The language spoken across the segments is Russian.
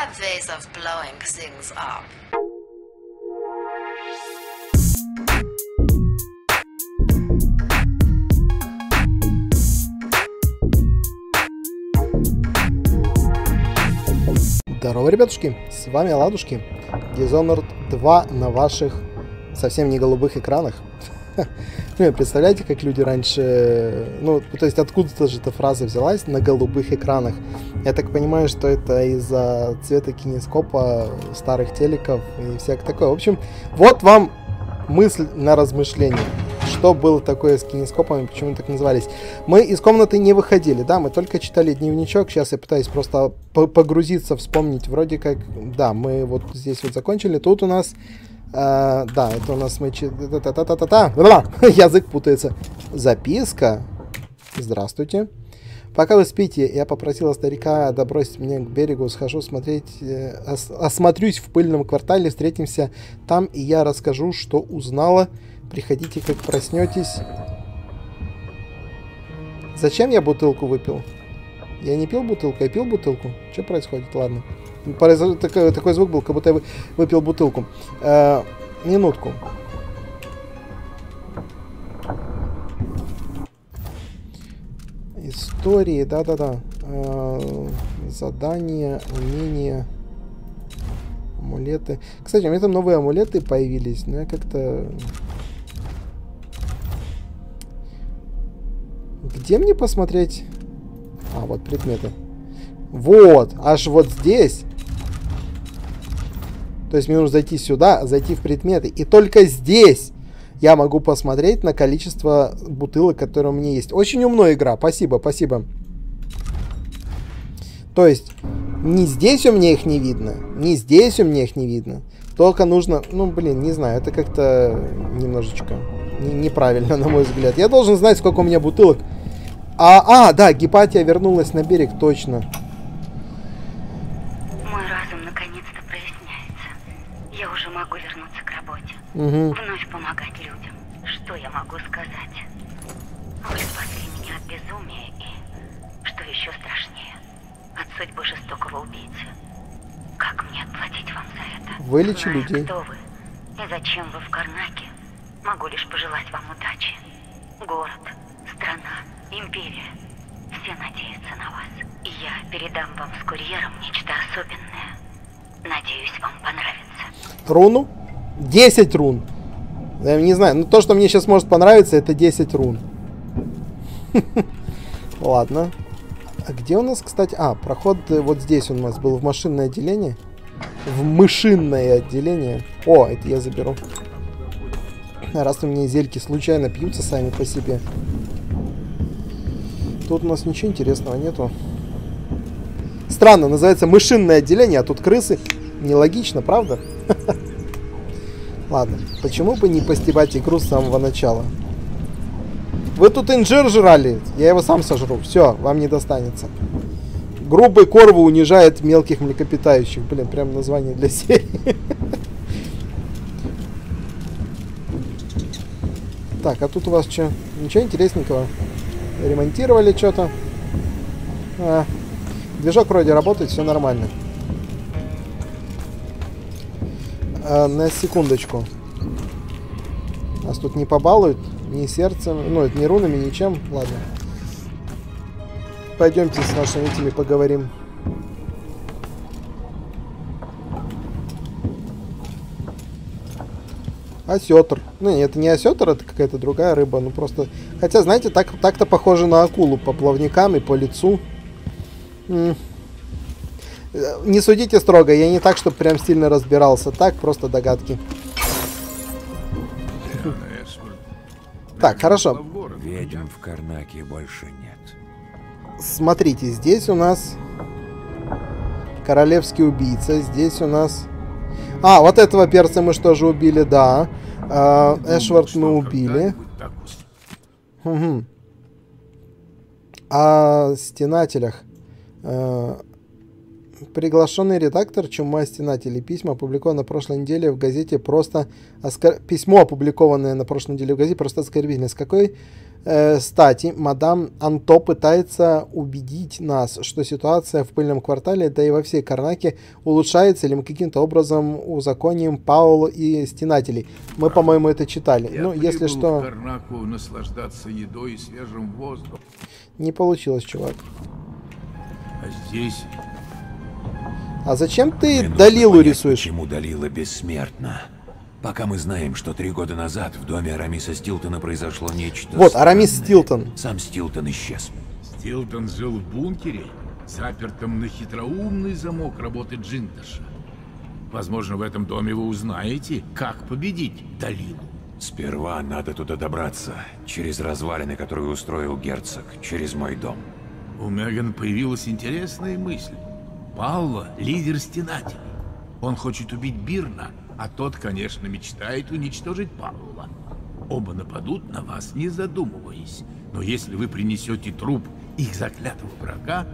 have ways of blowing things up. Здорово, ребятушки, с вами Ладушки. Dishonored 2 на ваших совсем не голубых экранах. Ну, представляете, как люди раньше... Ну, то есть откуда-то же эта фраза взялась на голубых экранах. Я так понимаю, что это из-за цвета кинескопа старых телеков и всякое такое. В общем, вот вам мысль на размышление. Что было такое с кинескопами, почему так назывались. Мы из комнаты не выходили, да, мы только читали дневничок. Сейчас я пытаюсь просто погрузиться, вспомнить. Вроде как, да, мы вот здесь вот закончили. Тут у нас а, да, это у нас мы... Та-та-та-та-та. Язык путается. Записка. Здравствуйте. Пока вы спите, я попросила старика добросить меня к берегу, схожу смотреть, э, ос осмотрюсь в пыльном квартале, встретимся там, и я расскажу, что узнала. Приходите, как проснетесь. Зачем я бутылку выпил? Я не пил бутылку, я пил бутылку. Что происходит? Ладно. Такой, такой звук был, как будто я выпил бутылку. Э, минутку. Истории, да-да-да. Э, задания, умения, амулеты. Кстати, у меня там новые амулеты появились, но я как-то... Где мне посмотреть? А, вот предметы. Вот, аж вот здесь. То есть мне нужно зайти сюда, зайти в предметы. И только здесь я могу посмотреть на количество бутылок, которые у меня есть. Очень умная игра. Спасибо, спасибо. То есть, не здесь у меня их не видно, не здесь у меня их не видно. Только нужно, ну, блин, не знаю, это как-то немножечко не, неправильно, на мой взгляд. Я должен знать, сколько у меня бутылок. А, а, да, Гепатия вернулась на берег, точно. Угу. Вновь помогать людям. Что я могу сказать? Вы спасли меня от безумия и, что еще страшнее, от судьбы жестокого убийцы. Как мне отплатить вам за это? Вылечи Зная, людей. кто вы и зачем вы в Карнаке, могу лишь пожелать вам удачи. Город, страна, империя. Все надеются на вас. И я передам вам с курьером нечто особенное. Надеюсь, вам понравится. Руну? 10 рун. Я не знаю, но то, что мне сейчас может понравиться, это 10 рун. Ладно. А где у нас, кстати... А, проход э, вот здесь у нас был, в машинное отделение. В мышинное отделение. О, это я заберу. Раз у меня зельки случайно пьются сами по себе. Тут у нас ничего интересного нету. Странно, называется мышинное отделение, а тут крысы. Нелогично, правда? Ладно, почему бы не постебать игру с самого начала? Вы тут инжир жрали, я его сам сожру. Все, вам не достанется. Грубый корву унижает мелких млекопитающих. Блин, прям название для серии. Так, а тут у вас что? Ничего интересненького? Ремонтировали что-то? А, движок вроде работает, все нормально. А, на секундочку. Нас тут не побалуют, ни сердцем, ну, это ни рунами, ничем. Ладно. Пойдемте с нашими этими поговорим. Осетр. Ну, нет, это не осетр, это какая-то другая рыба. Ну, просто... Хотя, знаете, так-то так похоже на акулу по плавникам и по лицу. -м. Не судите строго, я не так, чтобы прям сильно разбирался. Так, просто догадки. Так, хорошо. Ведьм в Карнаке больше нет. Смотрите, здесь у нас королевский убийца. Здесь у нас... А, вот этого перца мы что же убили, да. А, Эшвард мы убили. Угу. О стенателях. Приглашенный редактор «Чума стенателей». Письма, опубликованное на прошлой неделе в газете, просто... Оскор... Письмо, опубликованное на прошлой неделе в газете, просто оскорбительно. С какой Э, Кстати, мадам Анто пытается убедить нас, что ситуация в пыльном квартале, да и во всей Карнаке улучшается, или мы каким-то образом узаконим Паулу и стенателей. Мы, по-моему, это читали. Я ну, если что, в Карнаку наслаждаться едой и свежим воздухом. не получилось, чувак. А здесь А зачем ты Мне Далилу понять, рисуешь? Почему Далила бессмертна? Пока мы знаем, что три года назад в доме Арамиса Стилтона произошло нечто Вот, Арамис странное. Стилтон. Сам Стилтон исчез. Стилтон жил в бункере, запертом на хитроумный замок работы Джиндаша. Возможно, в этом доме вы узнаете, как победить Далилу. Сперва надо туда добраться, через развалины, которые устроил герцог, через мой дом. У Меган появилась интересная мысль. Пауло — лидер стенателей. Он хочет убить Бирна, а тот, конечно, мечтает уничтожить Паула. Оба нападут на вас, не задумываясь. Но если вы принесете труп их заклятого врага,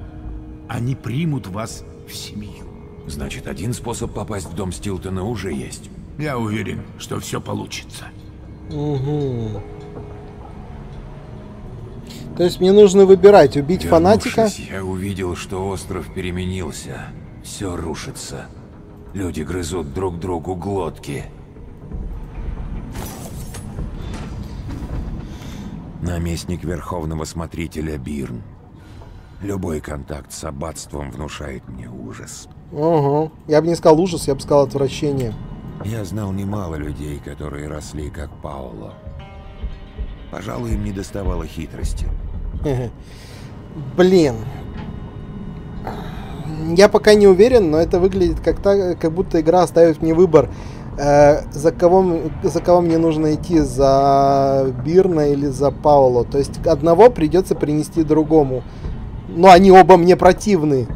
они примут вас в семью. Значит, один способ попасть в дом Стилтона уже есть. Я уверен, что все получится. Угу. То есть мне нужно выбирать, убить фанатика. Я увидел, что остров переменился. Все рушится. Люди грызут друг другу глотки. Наместник Верховного Смотрителя Бирн. Любой контакт с аббатством внушает мне ужас. Ого. Я бы не сказал ужас, я бы сказал отвращение. Я знал немало людей, которые росли как Пауло. Пожалуй, им не доставало хитрости. Блин. Я пока не уверен, но это выглядит как, так, как будто игра оставит мне выбор, э, за, кого, за кого мне нужно идти, за Бирна или за Пауло. То есть одного придется принести другому. Но они оба мне противны.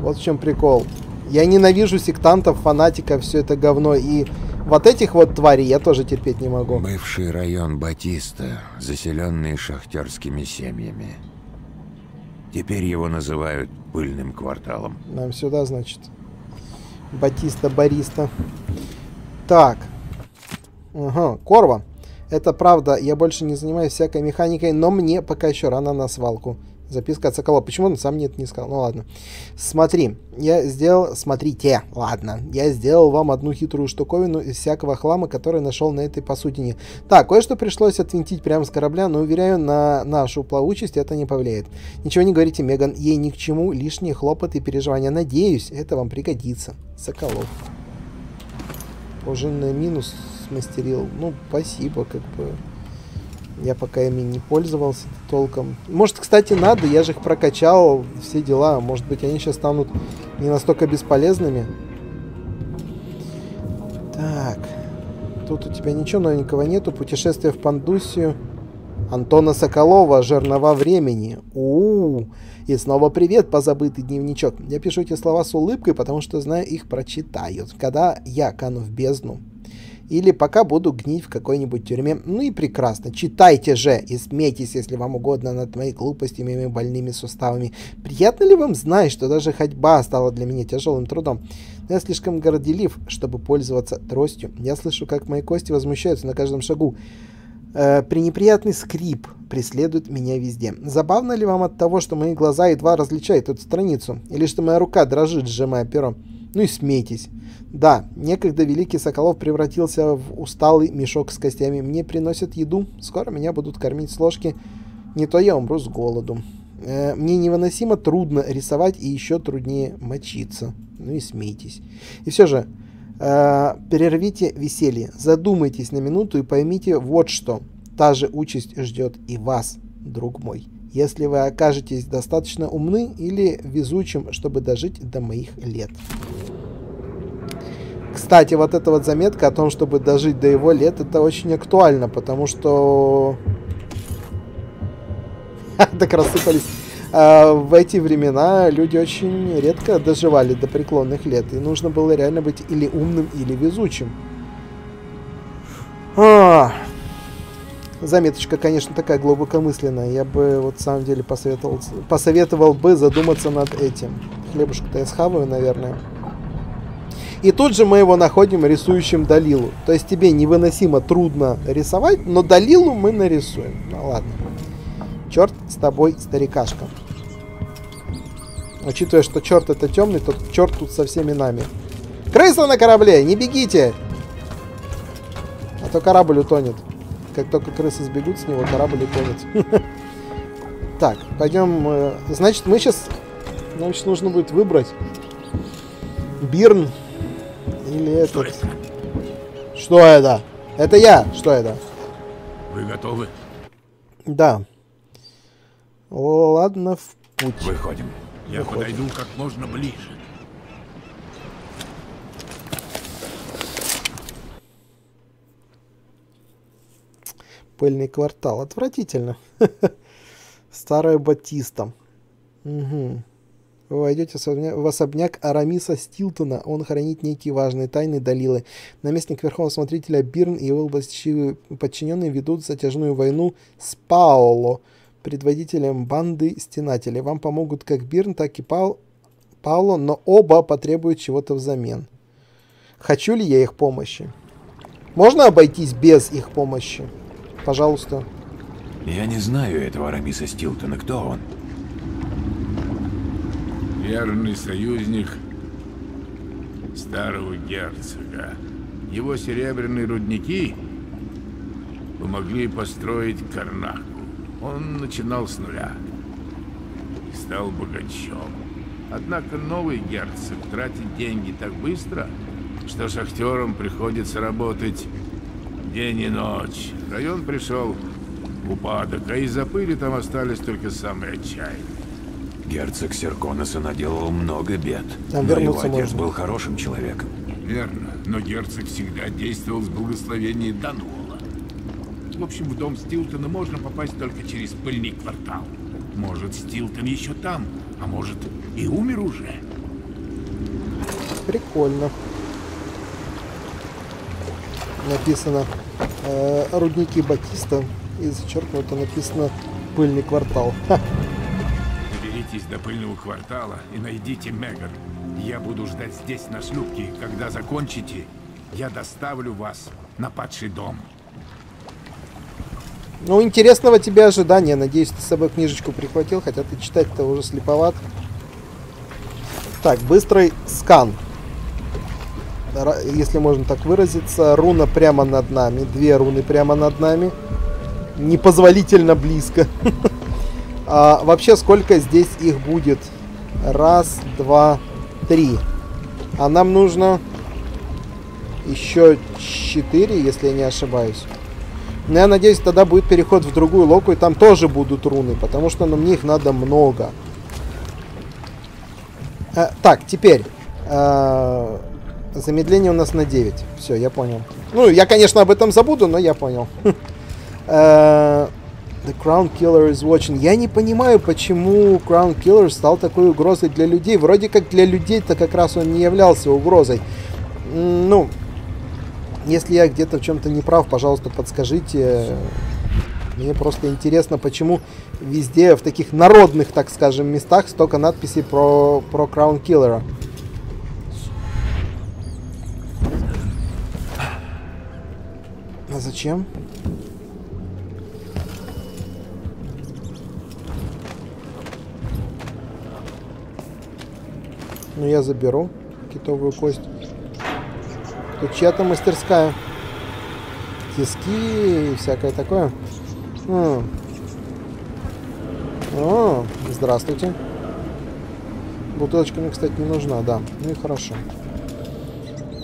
Вот в чем прикол. Я ненавижу сектантов, фанатиков, все это говно. И вот этих вот тварей я тоже терпеть не могу. Бывший район Батиста, заселенный шахтерскими семьями. Теперь его называют пыльным кварталом. Нам сюда, значит. Батиста, Бариста. Так. Ага, Корва. Это правда, я больше не занимаюсь всякой механикой, но мне пока еще рано на свалку. Записка от Соколова. Почему он сам мне это не сказал? Ну ладно. Смотри, я сделал... Смотрите, ладно. Я сделал вам одну хитрую штуковину из всякого хлама, который нашел на этой посудине. Так, кое-что пришлось отвинтить прямо с корабля, но, уверяю, на нашу плавучесть это не повлияет. Ничего не говорите, Меган. Ей ни к чему лишние хлопоты и переживания. Надеюсь, это вам пригодится. Соколов. Пружинный минус смастерил. Ну, спасибо, как бы. Я пока ими не пользовался толком. Может, кстати, надо, я же их прокачал, все дела. Может быть, они сейчас станут не настолько бесполезными. Так. Тут у тебя ничего новенького нету. Путешествие в Пандусию. Антона Соколова, «Жернова времени». у, -у, И снова привет, позабытый дневничок. Я пишу эти слова с улыбкой, потому что знаю, их прочитают. Когда я кану в бездну. Или пока буду гнить в какой-нибудь тюрьме. Ну и прекрасно. Читайте же и смейтесь, если вам угодно, над моей глупостями и моими больными суставами. Приятно ли вам знать, что даже ходьба стала для меня тяжелым трудом? Но я слишком горделив, чтобы пользоваться тростью. Я слышу, как мои кости возмущаются на каждом шагу. Э, пренеприятный скрип преследует меня везде. Забавно ли вам от того, что мои глаза едва различают эту страницу? Или что моя рука дрожит, сжимая перо? Ну и смейтесь. Да, некогда великий Соколов превратился в усталый мешок с костями. Мне приносят еду, скоро меня будут кормить с ложки. Не то я умру с голоду. Э, мне невыносимо трудно рисовать и еще труднее мочиться. Ну и смейтесь. И все же, э, перервите веселье, задумайтесь на минуту и поймите вот что. Та же участь ждет и вас, друг мой. Если вы окажетесь достаточно умны или везучим, чтобы дожить до моих лет. Кстати, вот эта вот заметка о том, чтобы дожить до его лет, это очень актуально, потому что... Так рассыпались. А, в эти времена люди очень редко доживали до преклонных лет, и нужно было реально быть или умным, или везучим. А, Заметочка, конечно, такая глубокомысленная. Я бы, вот, в самом деле, посоветовал, посоветовал бы задуматься над этим. Хлебушку-то я схаваю, наверное. И тут же мы его находим рисующим Далилу. То есть тебе невыносимо трудно рисовать, но Далилу мы нарисуем. Ну ладно. Черт с тобой, старикашка. Учитывая, что черт это темный, то черт тут со всеми нами. Крыса на корабле! Не бегите! А то корабль утонет. Как только крысы сбегут с него, корабль утонет. Так, пойдем. э, Значит, мы сейчас... Значит, нужно будет выбрать Бирн или Что этот... это? Что это? Это я! Что это? Вы готовы? Да. Ладно, в путь. Выходим. Я подойду как можно ближе. Пыльный квартал. Отвратительно. Старая Батиста. Угу. Вы войдете в особня- в особняк Арамиса Стилтона. Он хранит некие важные тайны Далилы. Наместник Верховного Смотрителя Бирн и его подчиненные ведут затяжную войну с Паоло, предводителем банды Стенателей. Вам помогут как Бирн, так и Пау- Пауло, но оба потребуют чего-то взамен. Хочу ли я их помощи? Можно обойтись без их помощи? Пожалуйста. Я не знаю этого Арамиса Стилтона. Кто он? Верный союзник старого герцога. Его серебряные рудники помогли построить Карнаку. Он начинал с нуля и стал богачом. Однако новый герцог тратит деньги так быстро, что шахтерам приходится работать день и ночь. Район пришел в упадок, а из-за пыли там остались только самые отчаянные. Герцог Серконеса наделал много бед. Там но его отец можно. был хорошим человеком. Верно, но герцог всегда действовал с благословения Дануола. В общем, в дом Стилтона можно попасть только через пыльный квартал. Может, Стилтон еще там, а может, и умер уже. Прикольно. Написано э, рудники Батиста. И зачеркнуто написано пыльный квартал. Ха, Доберитесь до пыльного квартала и найдите Меган. Я буду ждать здесь на шлюпке. Когда закончите, я доставлю вас на падший дом. Ну, интересного тебе ожидания. Надеюсь, ты с собой книжечку прихватил, хотя ты читать-то уже слеповат. Так, быстрый скан. Если можно так выразиться, руна прямо над нами. Две руны прямо над нами. Непозволительно близко. А вообще, сколько здесь их будет? Раз, два, три. А нам нужно еще четыре, если я не ошибаюсь. Но я надеюсь, тогда будет переход в другую локу, и там тоже будут руны, потому что ну, мне их надо много. Э, так, теперь. э, замедление у нас на 9. Все, я понял. Ну, я, конечно, об этом забуду, но я понял. Э, The Crown Killer is watching. Я не понимаю, почему Crown Killer стал такой угрозой для людей. Вроде как для людей-то как раз он не являлся угрозой. Ну, если я где-то в чем-то не прав, пожалуйста, подскажите. Мне просто интересно, почему везде, в таких народных, так скажем, местах столько надписей про, про Crown Killer. Зачем? Ну, я заберу китовую кость. Тут чья-то мастерская. Тиски и всякое такое. О, здравствуйте. Бутылочка мне, кстати, не нужна, да. Ну и хорошо.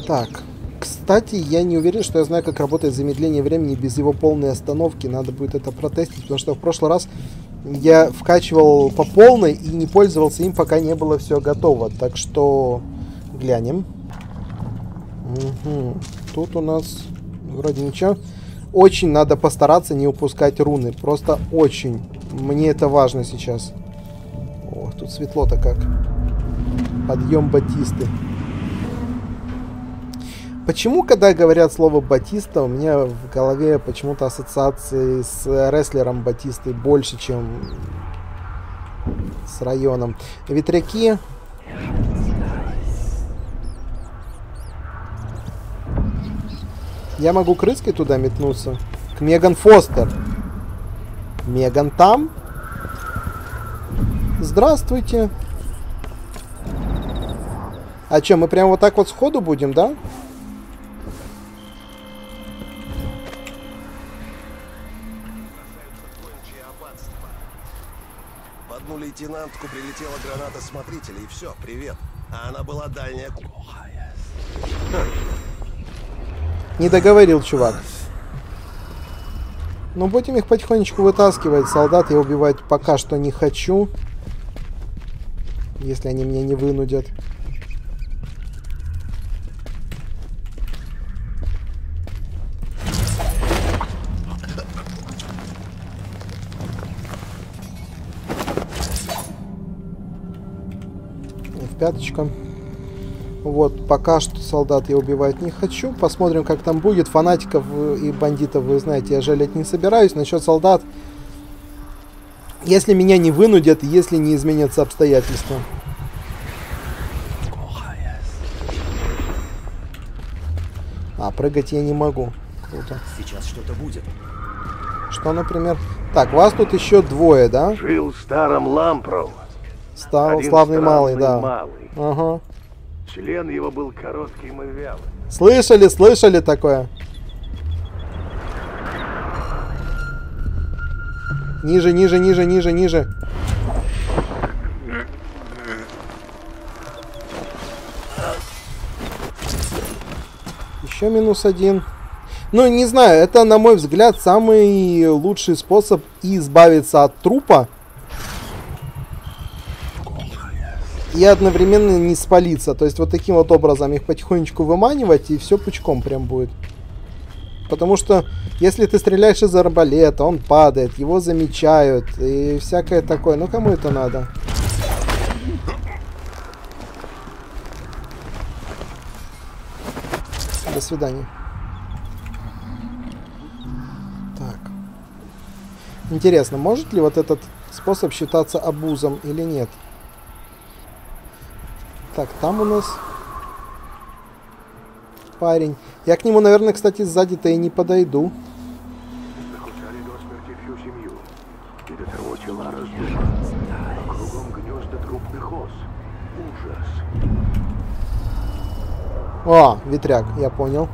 Так. Кстати, я не уверен, что я знаю, как работает замедление времени без его полной остановки. Надо будет это протестить, потому что в прошлый раз я вкачивал по полной и не пользовался им, пока не было все готово. Так что глянем. Мгм. Тут у нас вроде ничего. Очень надо постараться не упускать руны. Просто очень. Мне это важно сейчас. Ох, тут светло-то как. Подъем Батисты. Почему, когда говорят слово Батиста, у меня в голове почему-то ассоциации с рестлером Батисты больше, чем с районом. Ветряки. Я могу крыской туда метнуться. К Меган Фостер. Меган там? Здравствуйте. А что, мы прям вот так вот сходу будем, да? В одну лейтенантку прилетела граната смотрителя, и все, привет. А она была дальняя. Не договорил, чувак. Ну, будем их потихонечку вытаскивать. Солдат я убивать пока что не хочу. Если они меня не вынудят. Пяточка. Вот, пока что солдат я убивать не хочу. Посмотрим, как там будет. Фанатиков и бандитов, вы знаете, я жалеть не собираюсь. Насчет солдат, если меня не вынудят, если не изменятся обстоятельства. А, прыгать я не могу. Круто. Сейчас что-то будет. Что, например? Так, вас тут еще двое, да? Жил в старом. Стал Один славный малый, да. малый. Ага. Член его был коротким и вялым. Слышали, слышали такое? Ниже, ниже, ниже, ниже, ниже. Еще минус один. Ну, не знаю, это, на мой взгляд, самый лучший способ избавиться от трупа. И одновременно не спалиться. То есть вот таким вот образом их потихонечку выманивать, и все пучком прям будет. Потому что если ты стреляешь из арбалета, он падает, его замечают и всякое такое. Ну кому это надо? До свидания. Так. Интересно, может ли вот этот способ считаться абузом или нет? Так, там у нас парень. Я к нему, наверное, кстати, сзади-то и не подойду. О, ветряк, я понял.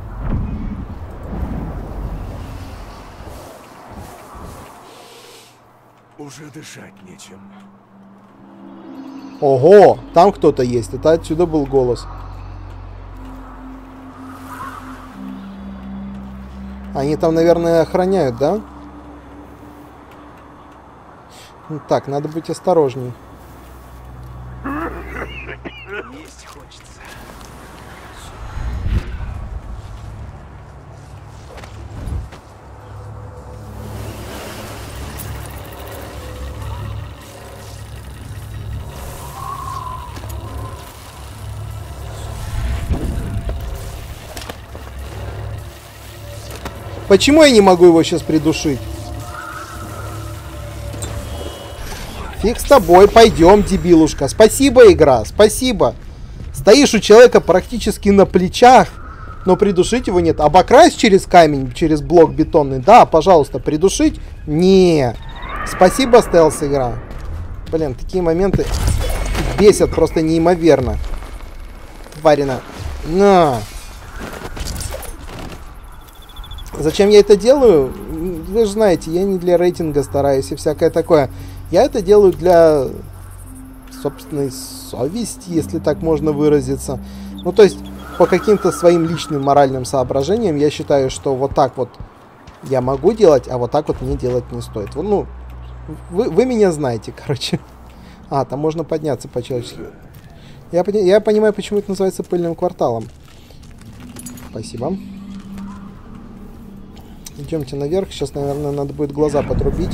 Уже дышать нечем. Ого, там кто-то есть. Это отсюда был голос. Они там, наверное, охраняют, да? Так, надо быть осторожней. Почему я не могу его сейчас придушить? Фиг с тобой, пойдем, дебилушка. Спасибо, игра, спасибо. Стоишь у человека практически на плечах, но придушить его нет. Обокрасть через камень, через блок бетонный? Да, пожалуйста, придушить? Не. Спасибо, стелс игра. Блин, такие моменты бесят просто неимоверно. Тварина. На. Зачем я это делаю? Вы же знаете, я не для рейтинга стараюсь и всякое такое. Я это делаю для собственной совести, если так можно выразиться. Ну, то есть, по каким-то своим личным моральным соображениям я считаю, что вот так вот я могу делать, а вот так вот мне делать не стоит. Ну, вы, вы меня знаете, короче. А, там можно подняться по-человечески. Я, я понимаю, почему это называется пыльным кварталом. Спасибо. Идемте наверх. Сейчас, наверное, надо будет глаза подрубить.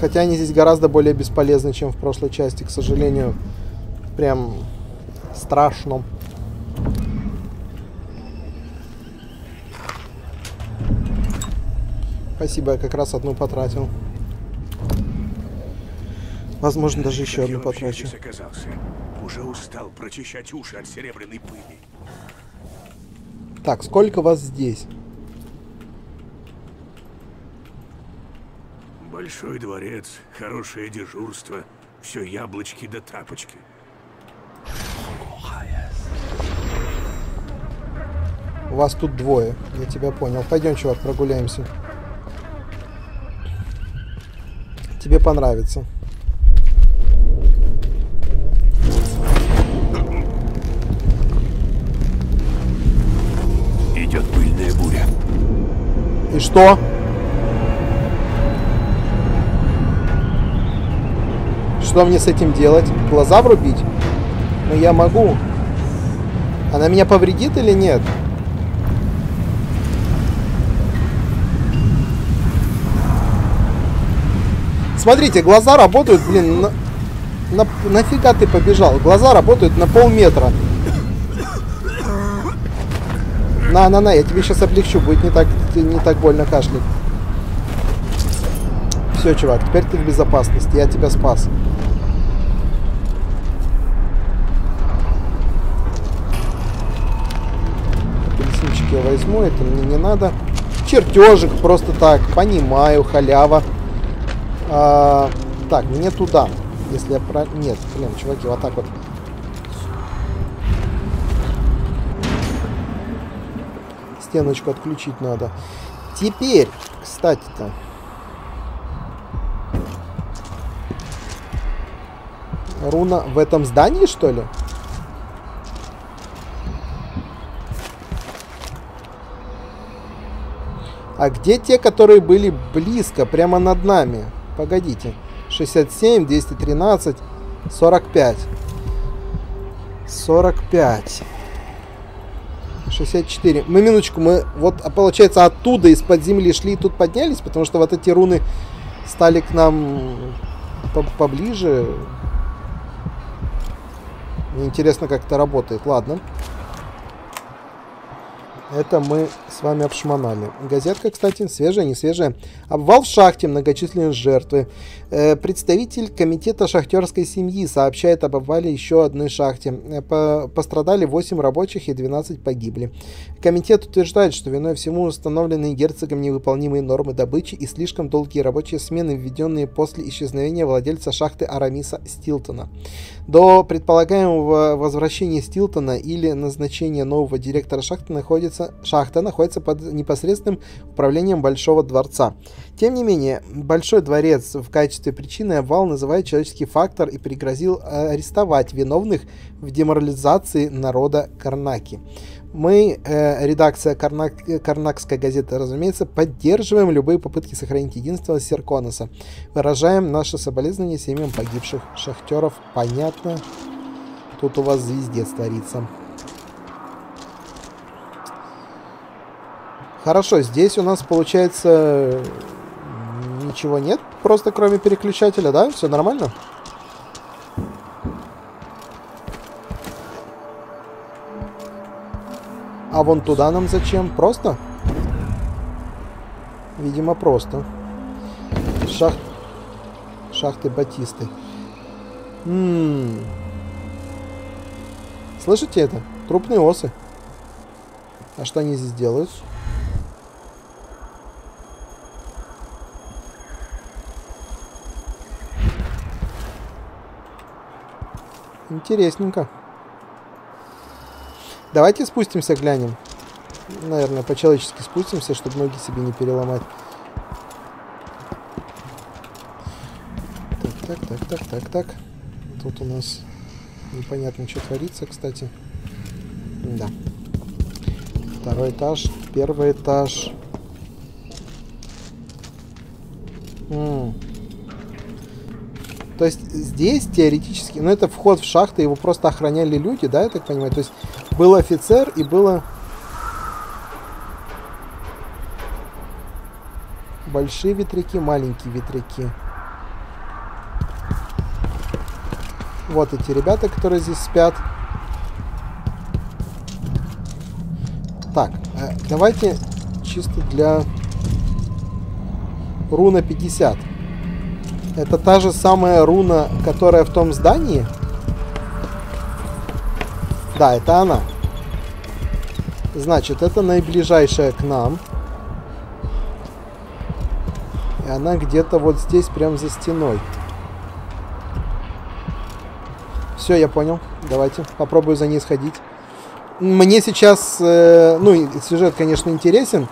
Хотя они здесь гораздо более бесполезны, чем в прошлой части, к сожалению. Прям страшно. Спасибо, я как раз одну потратил. Возможно, даже еще одну потрачу. оказался? Уже устал прочищать уши от серебряной пыли. Так, сколько вас здесь? Большой дворец, хорошее дежурство, все яблочки да тапочки. Вас тут двое, я тебя понял. Пойдем, чувак, прогуляемся. Тебе понравится. Идет пыльная буря. И что? Что мне с этим делать? Глаза врубить? Ну я могу. Она меня повредит или нет? Смотрите, глаза работают, блин, на, на- нафига ты побежал? Глаза работают на полметра. На, на, на, я тебе сейчас облегчу, будет не так, не так больно кашлять. Все, чувак, теперь ты в безопасности, я тебя спас. Апельсинчик я возьму, это мне не надо. Чертежик просто так, понимаю, халява. А, так, мне туда. Если я про... Нет, блин, чуваки, вот так вот. Стеночку отключить надо. Теперь, кстати-то. Руна в этом здании, что ли? А где те, которые были близко, прямо над нами? Погодите. 67, 213, 45. 45. 64. Мы минуточку, мы вот, а получается, оттуда из-под земли шли и тут поднялись, потому что вот эти руны стали к нам по- поближе. Мне интересно, как это работает. Ладно. Это мы с вами обшмонали. Газетка, кстати, свежая, не свежая. Обвал в шахте, многочисленные жертвы. Э, представитель комитета шахтерской семьи сообщает об обвале еще одной шахте. Э, по- пострадали 8 рабочих и 12 погибли. Комитет утверждает, что виной всему установлены герцогом невыполнимые нормы добычи и слишком долгие рабочие смены, введенные после исчезновения владельца шахты Арамиса Стилтона. До предполагаемого возвращения Стилтона или назначения нового директора шахты находится, шахта находится под непосредственным управлением Большого дворца. Тем не менее, Большой дворец в качестве причины обвал называет человеческий фактор и пригрозил э, арестовать виновных в деморализации народа Карнаки. Мы, э, редакция Карнак, э, Карнакской газеты, разумеется, поддерживаем любые попытки сохранить единство Серконоса. Выражаем наше соболезнование семьям погибших шахтеров. Понятно. Тут у вас звездец творится. Хорошо, здесь у нас получается ничего нет, просто кроме переключателя, да? Все нормально? А вон туда нам зачем? Просто? Видимо, просто. Шахт... Шахты Батисты. М. Слышите это? Трупные осы. А что они здесь делают? Интересненько. Давайте спустимся, глянем. Наверное, по-человечески спустимся, чтобы ноги себе не переломать. Так, так, так, так, так, так. Тут у нас непонятно, что творится, кстати. Да. Второй этаж, первый этаж. То есть здесь теоретически, ну это вход в шахты, его просто охраняли люди, да, я так понимаю? То есть был офицер и было большие ветряки, маленькие ветряки. Вот эти ребята, которые здесь спят. Так, э, давайте чисто для руна 50. Это та же самая руна, которая в том здании? Да, это она. Значит, это наиближайшая к нам. И она где-то вот здесь, прям за стеной. Все, я понял. Давайте, попробую за ней сходить. Мне сейчас, э, ну, сюжет, конечно, интересен.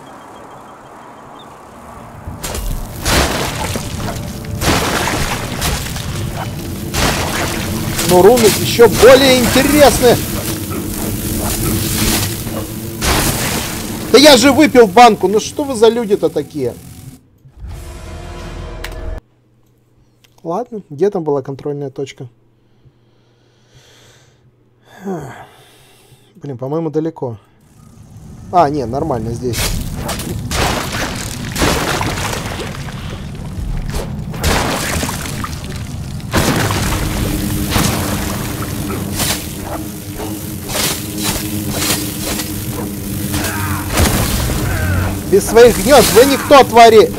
Но руны еще более интересны. Да я же выпил банку. Ну что вы за люди-то такие? Ладно, где там была контрольная точка? Блин, по-моему, далеко. А, нет, нормально здесь. Без своих гнезд вы никто, твари!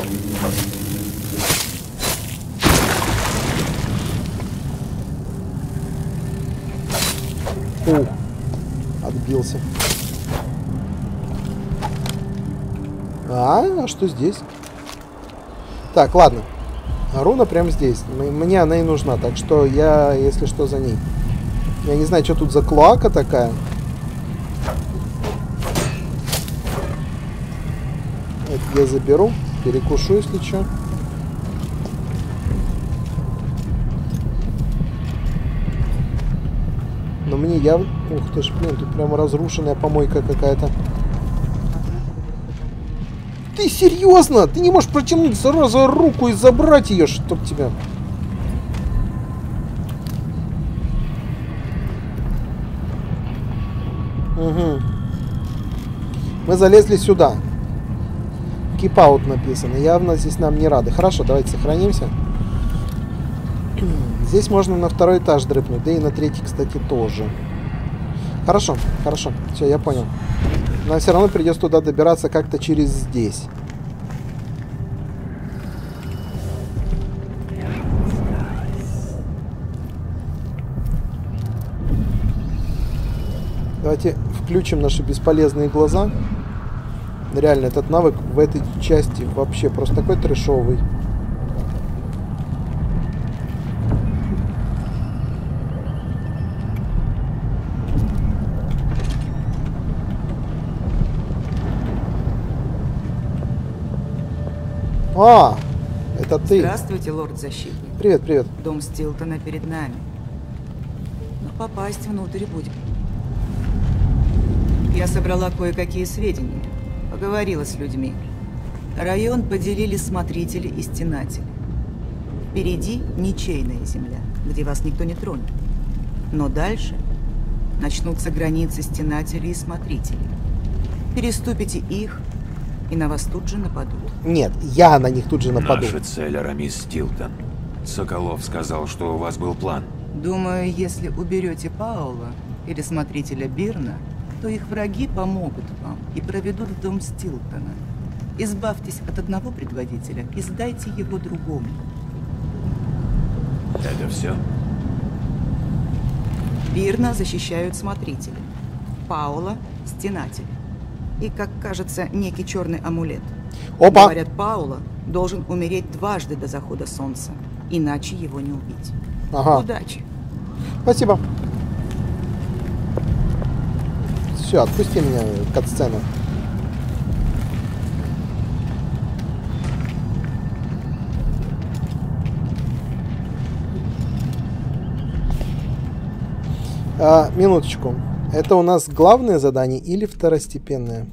Ух, отбился. А, а что здесь? Так, ладно. Руна прямо здесь. Мне она и нужна, так что я, если что, за ней. Я не знаю, что тут за клоака такая. Я заберу. Перекушу, если что. Но мне явно... Ух ты ж, блин, тут прямо разрушенная помойка какая-то. Ты серьезно? Ты не можешь протянуть сразу руку и забрать ее, чтоб тебя... Угу. Мы залезли сюда. Keep написано. Явно здесь нам не рады. Хорошо, давайте сохранимся. Здесь можно на второй этаж дрыпнуть, да и на третий, кстати, тоже. Хорошо, хорошо, все, я понял. Но все равно придется туда добираться как-то через здесь. Давайте включим наши бесполезные глаза. Реально, этот навык в этой части вообще просто такой трешовый. А, это ты. Здравствуйте, лорд-защитник. Привет, привет. Дом Стилтона перед нами. Но попасть внутрь будем. Я собрала кое-какие сведения. Поговорила с людьми. Район поделили смотрители и стенатели. Впереди ничейная земля, где вас никто не тронет. Но дальше начнутся границы стенателей и смотрителей. Переступите их, и на вас тут же нападут. Нет, я на них тут же нападу. Наша цель, Арамис Стилтон. Соколов сказал, что у вас был план. Думаю, если уберете Паула или смотрителя Бирна, то их враги помогут вам и проведут в дом Стилтона. Избавьтесь от одного предводителя и сдайте его другому. Это все? Бирна защищают смотрители. Паула – стенатели. И, как кажется, некий черный амулет. Опа! Говорят, Паула должен умереть дважды до захода солнца, иначе его не убить. Ага. Удачи! Спасибо. Все, отпусти меня, кат-сцену. А, минуточку. Это у нас главное задание или второстепенное?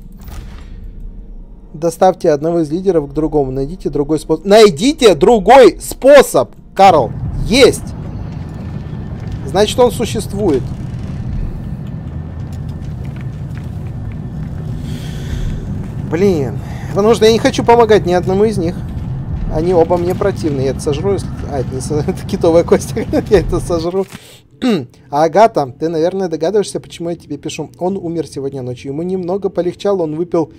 Доставьте одного из лидеров к другому. Найдите другой способ. Найдите другой способ, Карл. Есть. Значит, он существует. Блин. Потому что я не хочу помогать ни одному из них. Они оба мне противны. Я это сожру. Если... А, это не это китовая кость. я это сожру. а Агата, ты, наверное, догадываешься, почему я тебе пишу. Он умер сегодня ночью. Ему немного полегчало. Он выпил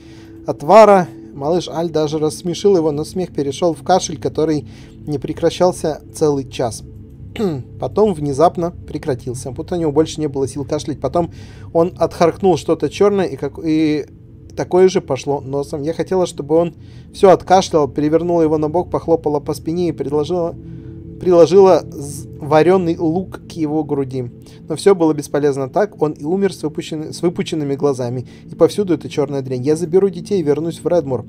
отвара. Малыш Аль даже рассмешил его, но смех перешел в кашель, который не прекращался целый час. Потом внезапно прекратился. Будто у него больше не было сил кашлять. Потом он отхаркнул что-то черное и, как... и такое же пошло носом. Я хотела, чтобы он все откашлял, перевернула его на бок, похлопала по спине и предложила, приложила вареный лук к его груди. Но все было бесполезно так, он и умер с, выпущен... с выпученными глазами. И повсюду эта черная дрянь. Я заберу детей и вернусь в Редмур.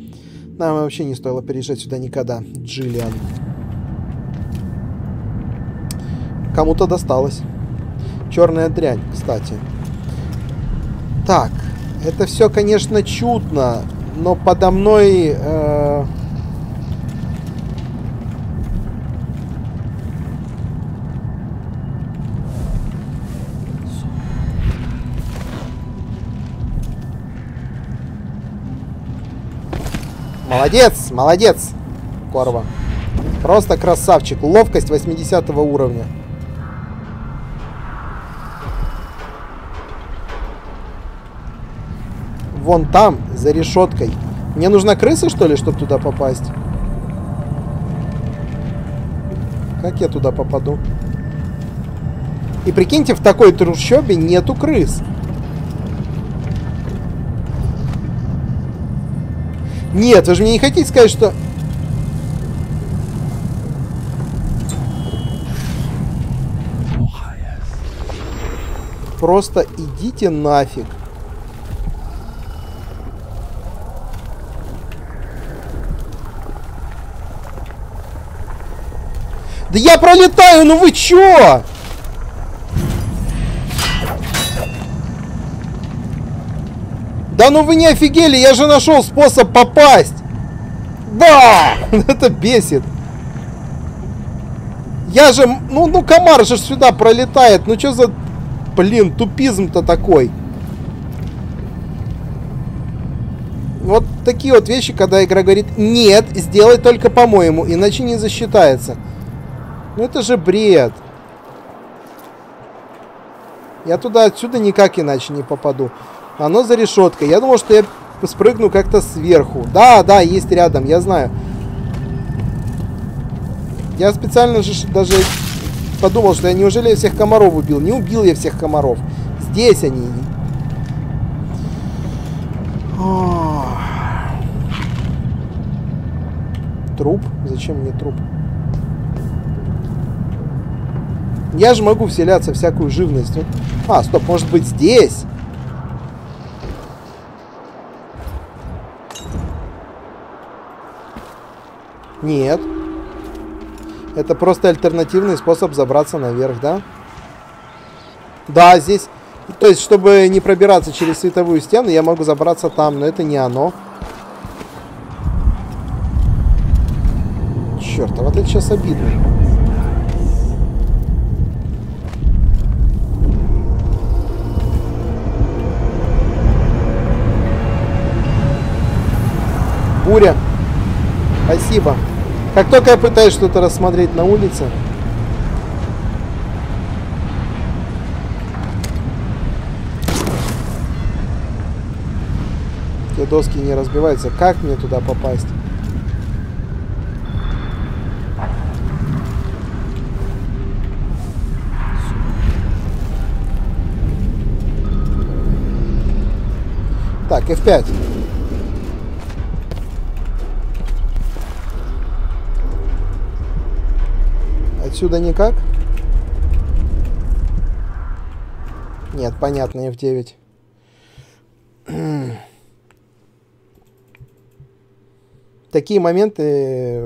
Нам вообще не стоило переезжать сюда никогда. Джиллиан. Кому-то досталось. Черная дрянь, кстати. Так, это все, конечно, чудно, но подо мной... Э... Молодец, молодец, Корва. Просто красавчик. Ловкость 80 уровня. Вон там, за решеткой. Мне нужна крыса, что ли, чтобы туда попасть? Как я туда попаду? И прикиньте, в такой трущобе нету крыс. Нет, вы же мне не хотите сказать, что... Просто идите нафиг. Да я пролетаю, ну вы чё? Да ну вы не офигели, я же нашел способ попасть. Да, это бесит. Я же, ну, ну комар же сюда пролетает. Ну что за, блин, тупизм-то такой. Вот такие вот вещи, когда игра говорит, нет, сделай только по-моему, иначе не засчитается. Ну это же бред. Я туда отсюда никак иначе не попаду. Оно за решеткой. Я думал, что я спрыгну как-то сверху. Да, да, есть рядом, я знаю. Я специально же даже подумал, что я неужели я всех комаров убил. Не убил я всех комаров. Здесь они. Труп? Зачем мне труп? Я же могу вселяться в всякую живность. А, стоп, может быть здесь? Нет. Это просто альтернативный способ забраться наверх, да? Да, здесь... То есть, чтобы не пробираться через световую стену, я могу забраться там, но это не оно. Черт, а вот это сейчас обидно. Буря. Спасибо. Как только я пытаюсь что-то рассмотреть на улице... Те доски не разбиваются. Как мне туда попасть? Так, F5. Отсюда никак? Нет, понятно, F9. Такие моменты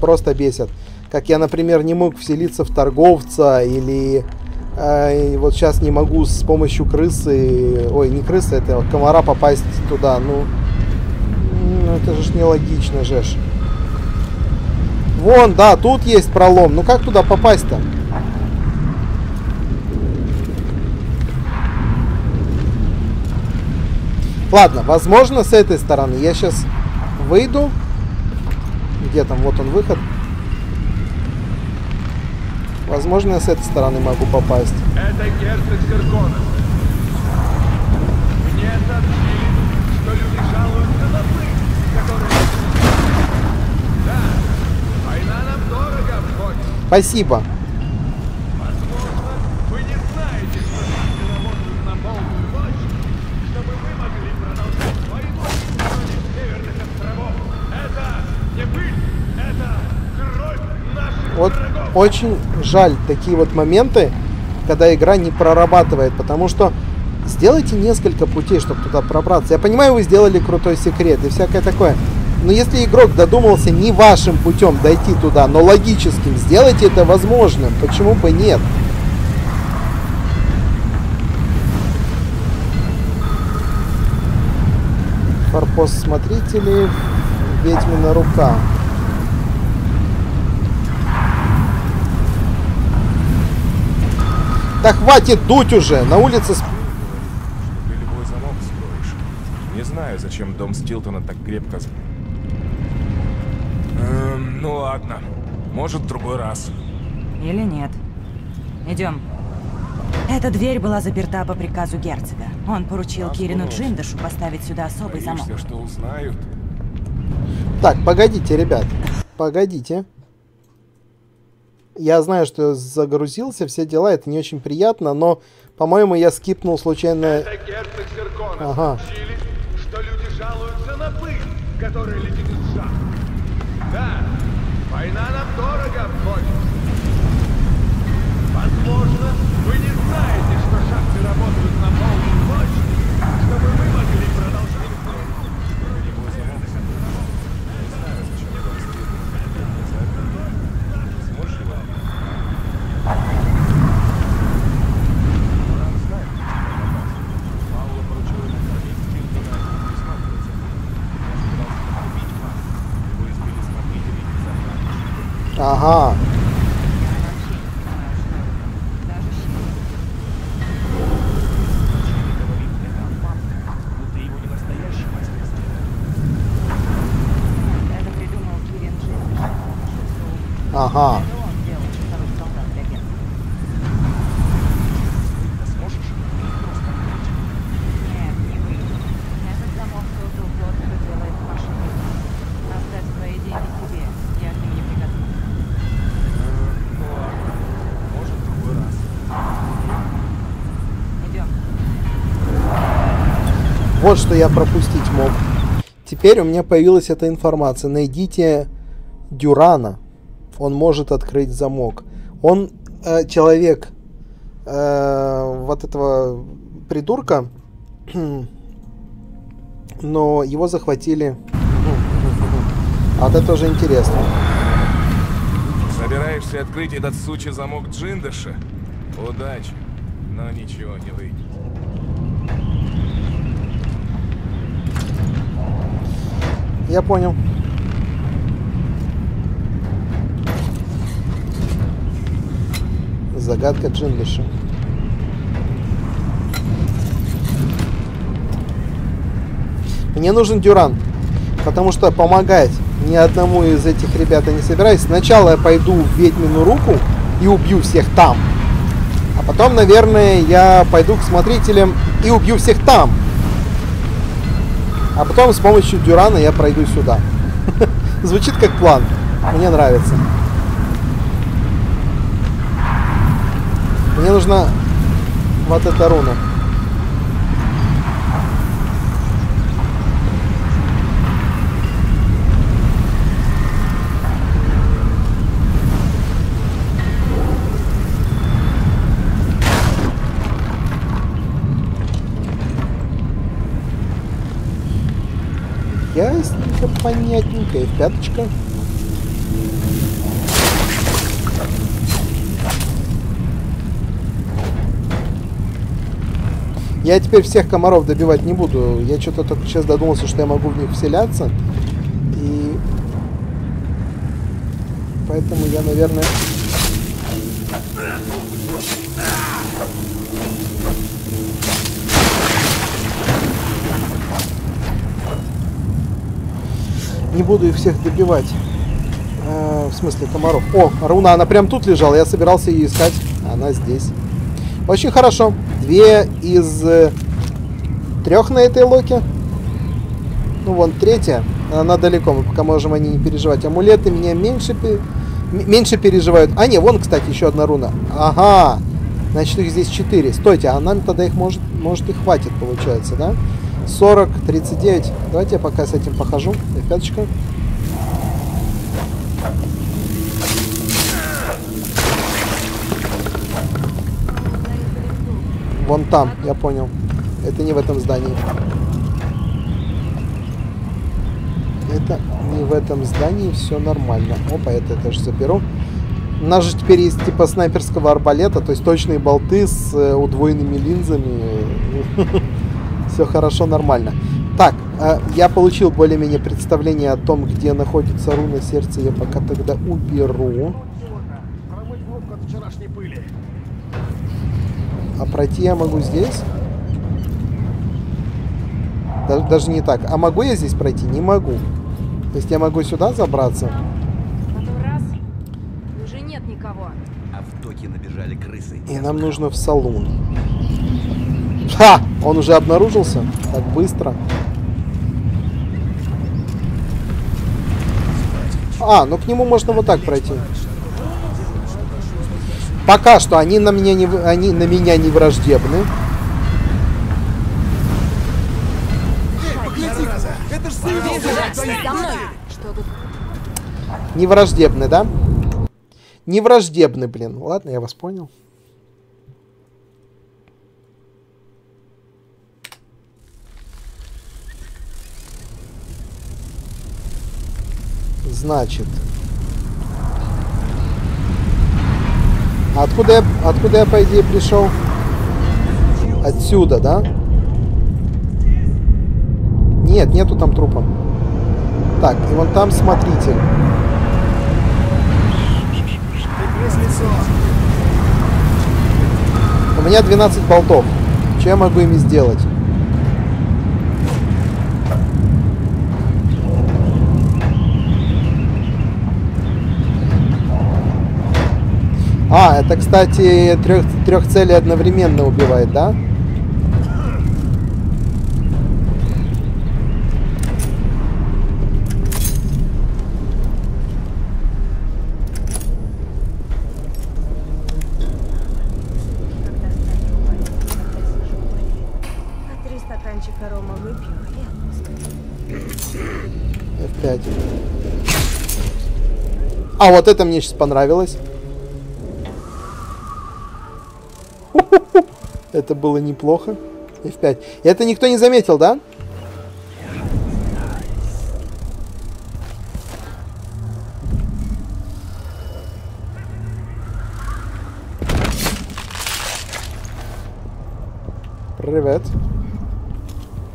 просто бесят. Как я, например, не мог вселиться в торговца или э, вот сейчас не могу с помощью крысы, ой, не крысы, это комара попасть туда. Ну, ну это же нелогично же. Вон, да, тут есть пролом. Ну как туда попасть-то? Ладно, возможно, с этой стороны. Я сейчас выйду. Где там? Вот он выход. Возможно, я с этой стороны могу попасть. Это герцог Зеркона. Мне сообщили, что люди жалуются на пыль, которая Спасибо. Вот очень жаль такие вот моменты, когда игра не прорабатывает, потому что сделайте несколько путей, чтобы туда пробраться. Я понимаю, вы сделали крутой секрет и всякое такое, но если игрок додумался не вашим путем дойти туда, но логическим, сделайте это возможным. Почему бы нет? Форпост смотрителей, ведьмина рука. Да хватит дуть уже! На улице... Ты любой замок скроешь. Не знаю, зачем дом Стилтона так крепко... ну ладно. Может, в другой раз. Или нет. Идем. Эта дверь была заперта по приказу герцога. Он поручил Кирину Джиндашу поставить сюда особый замок. Боишься, что узнают? Так, погодите, ребят. Погодите. Я знаю, что я загрузился, все дела, это не очень приятно, но, по-моему, я скипнул случайно... Это герцог Зеркона. Ага. Сообщили, что люди жалуются на пыль, которая летит из шахт. Да, война нам дорого обходится. Huh. Вот что я пропустить мог. Теперь у меня появилась эта информация. Найдите Дюрана. Он может открыть замок. Он э, человек э, вот этого придурка, но его захватили. А это уже интересно. Собираешься открыть этот сучий замок Джиндаша? Удачи. Но ничего не выйдет. Я понял. Загадка Джиндыша. Мне нужен Дюран, потому что помогать ни одному из этих ребят я не собираюсь. Сначала я пойду в ведьмину руку и убью всех там. А потом, наверное, я пойду к смотрителям и убью всех там. А потом с помощью Дюрана я пройду сюда. Звучит как план. Мне нравится. Мне нужна вот эта руна. Понятненько. И в пяточка. Я теперь всех комаров добивать не буду. Я что-то только сейчас додумался, что я могу в них вселяться. И... Поэтому я, наверное... Не буду их всех добивать. Э, в смысле комаров. О, руна, она прям тут лежала. Я собирался ее искать. Она здесь. Очень хорошо. Две из э, трех на этой локе. Ну, вон третья. Она далеко. Мы пока можем о ней не переживать. Амулеты меня меньше, меньше переживают. А, не, вон, кстати, еще одна руна. Ага. Значит, их здесь 4. Стойте, а нам тогда их может, может и хватит, получается, да? 40, 39. Давайте я пока с этим похожу. F5. Вон там, я понял. Это не в этом здании. Это не в этом здании, все нормально. Опа, это я тоже заберу. У нас же теперь есть типа снайперского арбалета, то есть точные болты с э, удвоенными линзами. Все хорошо, нормально. Так, э, я получил более-менее представление о том, где находится руна сердца. Я пока тогда уберу. Промыть лодку от вчерашней пыли. А пройти я могу здесь? Да- даже не так. А могу я здесь пройти? Не могу. То есть я могу сюда забраться? Раз, уже нет никого. А в доке набежали крысы. И нам нужно в салон. Ха! Он уже обнаружился? Так быстро. А, ну к нему можно вот так пройти. Пока что они на меня не, они на меня не враждебны. Не враждебны, да? Не враждебны, блин. Ладно, я вас понял. Значит. Откуда я, откуда я, по идее, пришел? Отсюда, да? Нет, нету там трупа. Так, и вон там смотритель. У меня 12 болтов. Что я могу ими сделать? А, это, кстати, трех, трех целей одновременно убивает, да? А три стаканчика рома выпью и F5. А вот это мне сейчас понравилось. Это было неплохо. F5. Это никто не заметил, да? Привет.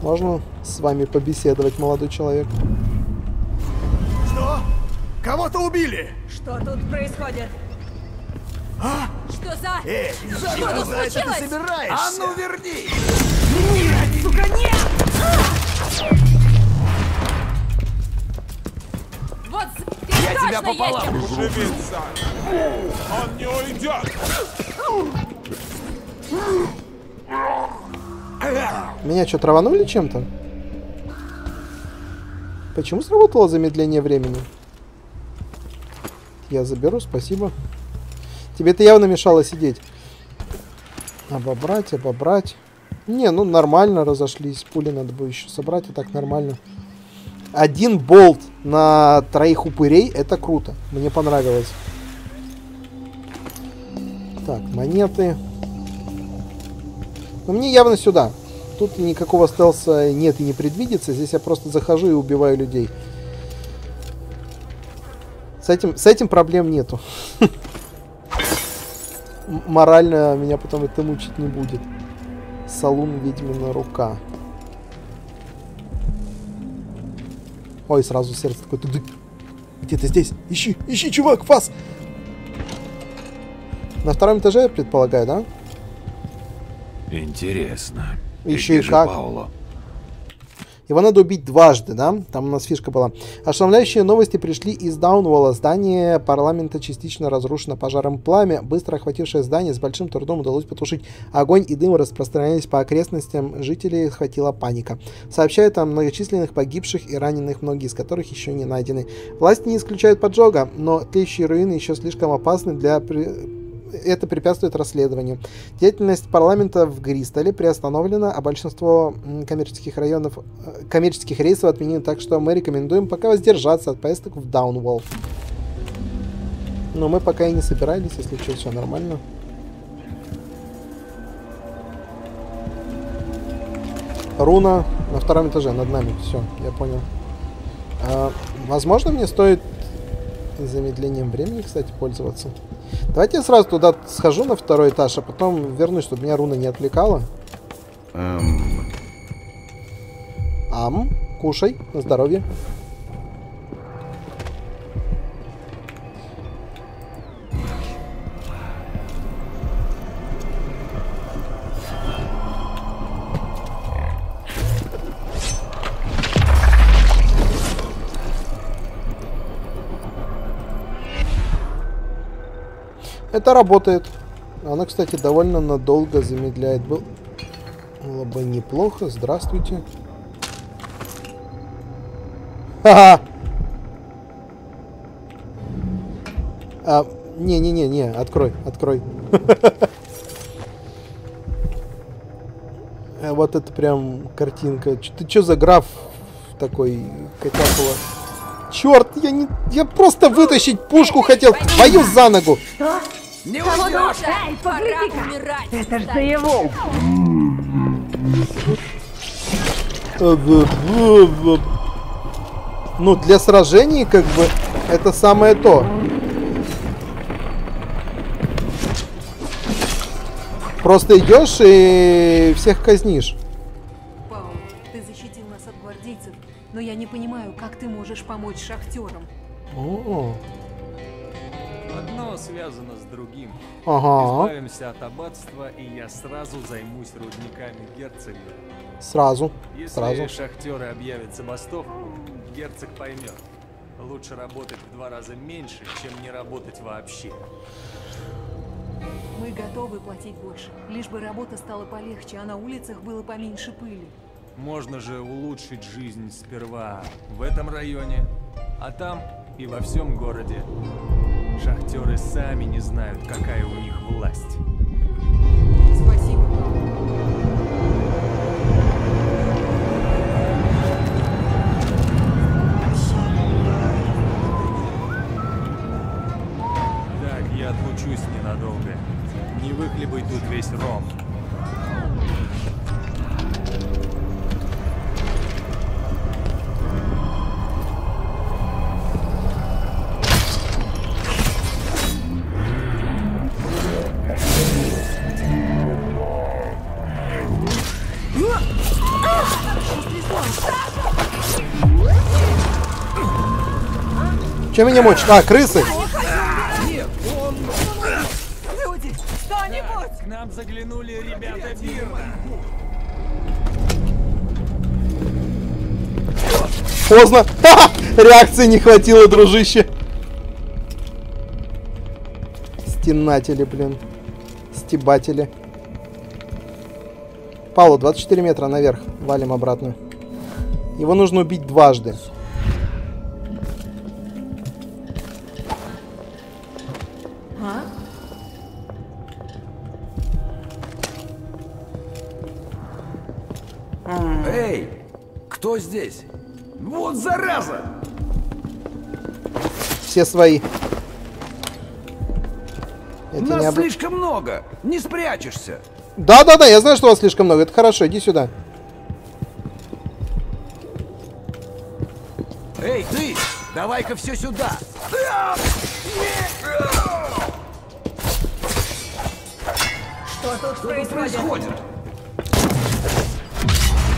Можно с вами побеседовать, молодой человек? Что? Кого-то убили! Что тут происходит? А? Что за... Эй, Что чего тут за это ты случилось? собираешься? А ну верни! Нет, сука, нет! Вот, ты Я тебя пополам. Живица! Он не уйдет! Меня что, траванули чем-то? Почему сработало замедление времени? Я заберу, спасибо. Тебе-то явно мешало сидеть. Обобрать, обобрать. Не, ну нормально разошлись. Пули надо было еще собрать, и так нормально. Один болт на троих упырей, это круто. Мне понравилось. Так, монеты. Но мне явно сюда. Тут никакого стелса нет и не предвидится. Здесь я просто захожу и убиваю людей. С этим, с этим проблем нету. Морально меня потом это мучить не будет. Салун ведьмина рука. Ой, сразу сердце такое. тык-дык. Где-то здесь. Ищи, ищи, чувак, фас. На втором этаже, я предполагаю, да? Интересно. Еще где и как. Пауло? Его надо убить дважды, да? Там у нас фишка была. Ошеломляющие новости пришли из Даунволла. Здание парламента частично разрушено пожаром пламя. Быстро охватившее здание с большим трудом удалось потушить огонь и дым распространялись по окрестностям. Жителей схватила паника. Сообщают о многочисленных погибших и раненых, многие из которых еще не найдены. Власти не исключают поджога, но тлеющие руины еще слишком опасны для... это препятствует расследованию. Деятельность парламента в Гристоле приостановлена, а большинство коммерческих районов, э, коммерческих рейсов отменены, так что мы рекомендуем пока воздержаться от поездок в Даунволл. Но мы пока и не собирались, если что, все нормально. Руна на втором этаже, над нами. Все, я понял. А, возможно, мне стоит замедлением времени, кстати, пользоваться. Давайте я сразу туда схожу на второй этаж, а потом вернусь, чтобы меня руна не отвлекала. Эм, Ам, кушай, на здоровье. Это работает. Она, кстати, довольно надолго замедляет. Был... Было бы неплохо. Здравствуйте. Ха-ха! А, не-не-не-не, открой, открой. А Вот это прям картинка. Ты что за граф такой Котяпула? Черт, я не... Я просто вытащить пушку хотел. Твою за ногу! Не уйдешь! Эй, пора умирать! Это ж за его! Ну, для сражений, как бы, это самое то. Просто идешь и всех казнишь. Паул, ты защитил нас от гвардейцев, но я не понимаю, как ты можешь помочь шахтерам. О, Одно связано с другим. Ага. Избавимся от аббатства, и я сразу займусь рудниками герцога. Сразу, Если сразу. шахтеры объявят забастовку, герцог поймет. Лучше работать в два раза меньше, чем не работать вообще. Мы готовы платить больше, лишь бы работа стала полегче, а на улицах было поменьше пыли. Можно же улучшить жизнь сперва в этом районе, а там и во всем городе. Шахтеры сами не знают, какая у них власть. Спасибо. Так, я отлучусь ненадолго. Не выхлебай тут весь ром. Чем меня мочь? А, крысы! Поздно! Ха-ха! Реакции не хватило, дружище. Стенатели, блин. Стебатели. Пауло, 24 метра наверх. Валим обратно. Его нужно убить дважды. Все свои. Это Нас не об- слишком много, не спрячешься. Да-да-да, я знаю, что вас слишком много. Это хорошо, иди сюда. Эй, ты, давай-ка все сюда. Что тут Что происходит? происходит?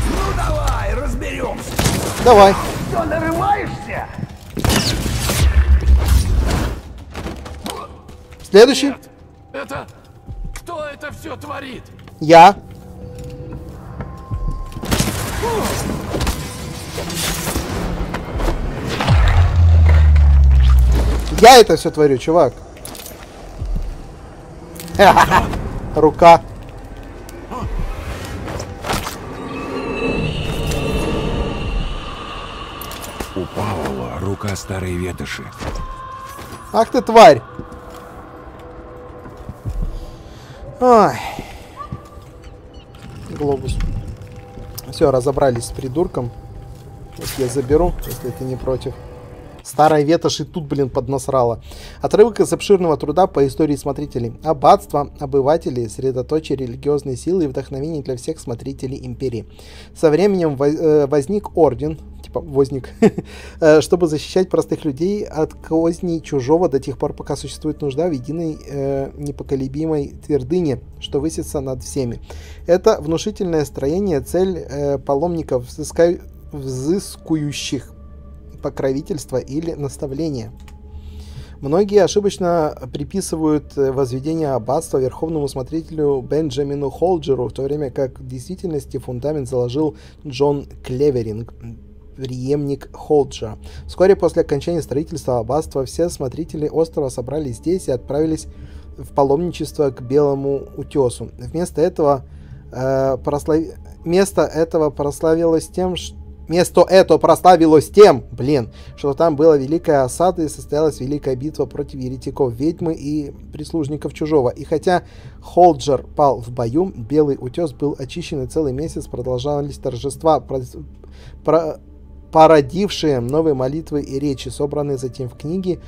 Ну давай, разберемся. Давай. Что, нарываешься? Следующий. Это... Кто это все творит? Я. Я это все творю, чувак. Рука. У Паула рука старой ветоши. Ах ты тварь. Ой. Глобус. Все, разобрались с придурком. Вот я заберу, если ты не против. Старая ветошь и тут, блин, поднасрала. Отрывок из обширного труда по истории смотрителей. Аббатство, обыватели, средоточие религиозной силы и вдохновение для всех смотрителей империи. Со временем э, возник орден, возник, э, чтобы защищать простых людей от козней чужого до тех пор, пока существует нужда в единой э, непоколебимой твердыне, что высится над всеми. Это внушительное строение, цель э, паломников, взыска- взыскующих покровительства или наставления. Многие ошибочно приписывают э, возведение аббатства верховному смотрителю Бенджамину Холджеру, в то время как в действительности фундамент заложил Джон Клеверинг, преемник Холджера. Вскоре после окончания строительства аббатства все смотрители острова собрались здесь и отправились в паломничество к Белому утесу. Вместо этого э, прослав- место этого прославилось тем, что Место это прославилось тем, блин, что там была великая осада и состоялась великая битва против еретиков ведьмы и прислужников чужого. И хотя Холджер пал в бою, Белый утес был очищен и целый месяц продолжались торжества, породившие новые молитвы и речи, собранные затем в книге,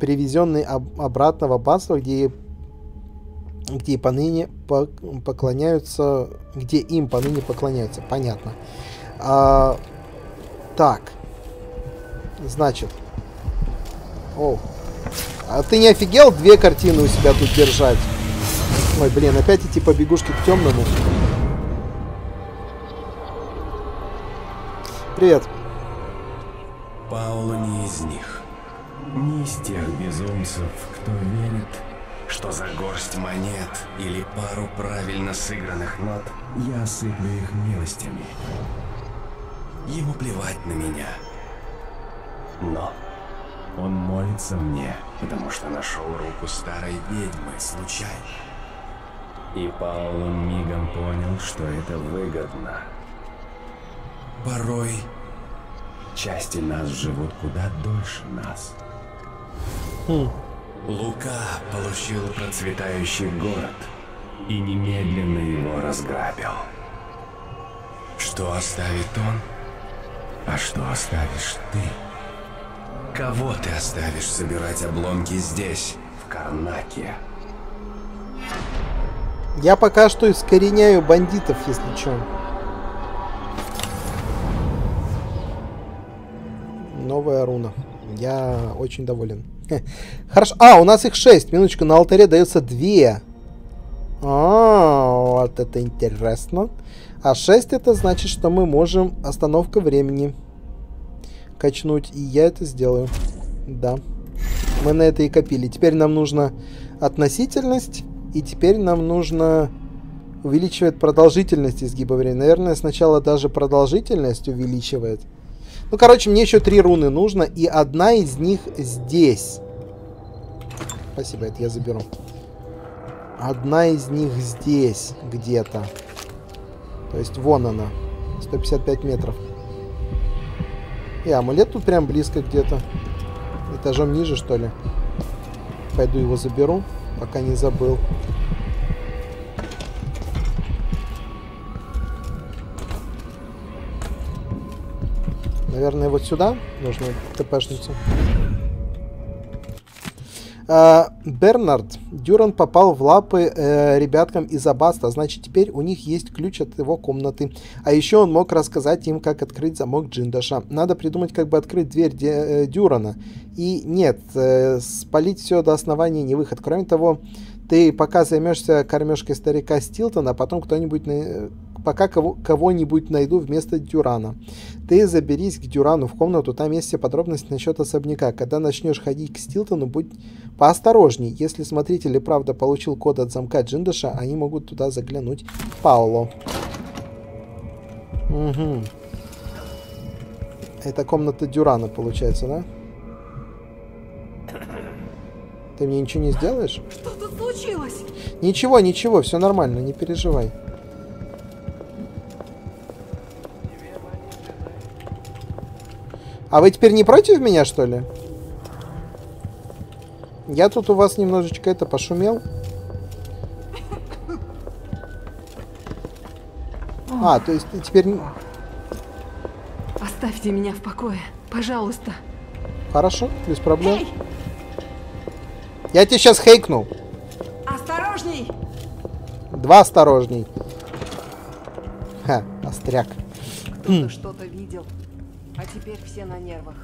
привезенные об- обратно в аббатство, где где поныне по- поклоняются, где им поныне поклоняются. Понятно. А, так. Значит. О. А ты не офигел две картины у себя тут держать? Ой, блин, опять идти по бегушке к темному. Привет. Пауло не из них. Не из тех безумцев, кто верит, что за горсть монет или пару правильно сыгранных нот я осыплю их милостями. Ему плевать на меня. Но он молится мне, потому что нашел руку старой ведьмы случайно. И Пауло мигом понял, что это выгодно. Порой части нас живут куда дольше нас. Хм. Лука получил процветающий город и немедленно его разграбил. Что оставит он? А что оставишь ты? Кого ты оставишь собирать обломки здесь, в Карнаке? Я пока что искореняю бандитов, если что. Новая руна. Я очень доволен. Хорошо. А, у нас их 6. Минуточку, на алтаре дается 2. А, вот это интересно. А 6 это значит, что мы можем остановка времени качнуть. И я это сделаю. Да. Мы на это и копили. Теперь нам нужно относительность. И теперь нам нужно увеличивать продолжительность изгиба времени. Наверное, сначала даже продолжительность увеличивает. Ну, короче, мне еще три руны нужно, и одна из них здесь. Спасибо, это я заберу. Одна из них здесь где-то. То есть вон она. 155 метров. И амулет тут прям близко где-то. Этажом ниже, что ли. Пойду его заберу, пока не забыл. Наверное, вот сюда нужно тпшницу. А, Бернард Дюран попал в лапы э, ребяткам из аббатства, значит, теперь у них есть ключ от его комнаты. А еще он мог рассказать им, как открыть замок Джиндаша. Надо придумать, как бы открыть дверь э, Дюрана. И нет, э, спалить все до основания не выход. Кроме того, ты пока займешься кормежкой старика Стилтона, а потом кто-нибудь... На... Пока кого- кого-нибудь найду вместо Дюрана. Ты заберись к Дюрану в комнату, там есть все подробности насчет особняка. Когда начнешь ходить к Стилтону, будь поосторожней. Если смотритель и правда получил код от замка Джиндаша, они могут туда заглянуть. Пауло. Угу. Это комната Дюрана, получается, да? Ты мне ничего не сделаешь? Что тут случилось? Ничего, ничего, все нормально, не переживай. А вы теперь не против меня, что ли? Я тут у вас немножечко это пошумел. А, то есть ты теперь... Оставьте меня в покое. Пожалуйста. Хорошо, без проблем. Я тебе сейчас хейкну. Осторожней! Два осторожней. Ха, остряк. Кто-то что-то видел, а теперь все на нервах.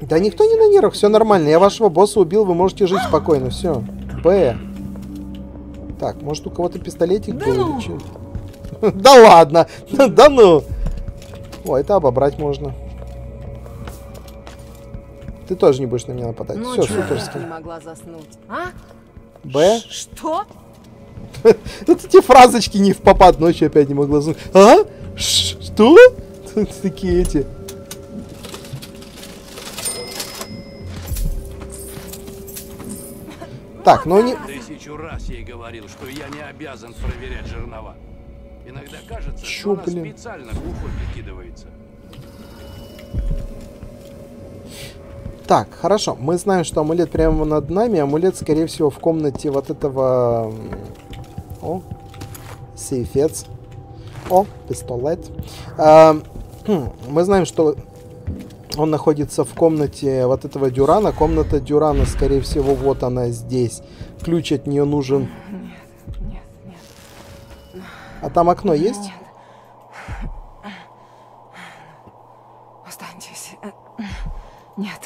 Да никто не на нервах, все нормально. Я вашего босса убил, вы можете жить спокойно, все. Б. Так, может у кого-то пистолетик был или чё? Да ладно, да ну. О, это обобрать можно. Ты тоже не будешь на меня нападать. Все, Ночью я суперски. не могла заснуть. А? Б. Что? Вот эти фразочки не в попад ночью опять не могла заснуть. А? Ш- Что? Тут Такие эти. Так, ну не... Тысячу раз ей говорил, что я не обязан проверять жернова. Иногда кажется, Чё, что она блин? специально глухой прикидывается. Так, хорошо. Мы знаем, что амулет прямо над нами. Амулет, скорее всего, в комнате вот этого... О, сейфец. О, пистолет. А, хм, мы знаем, что он находится в комнате вот этого Дюрана. Комната Дюрана, скорее всего, вот она здесь. Ключ от нее нужен. А там окно есть? Останьтесь. Нет.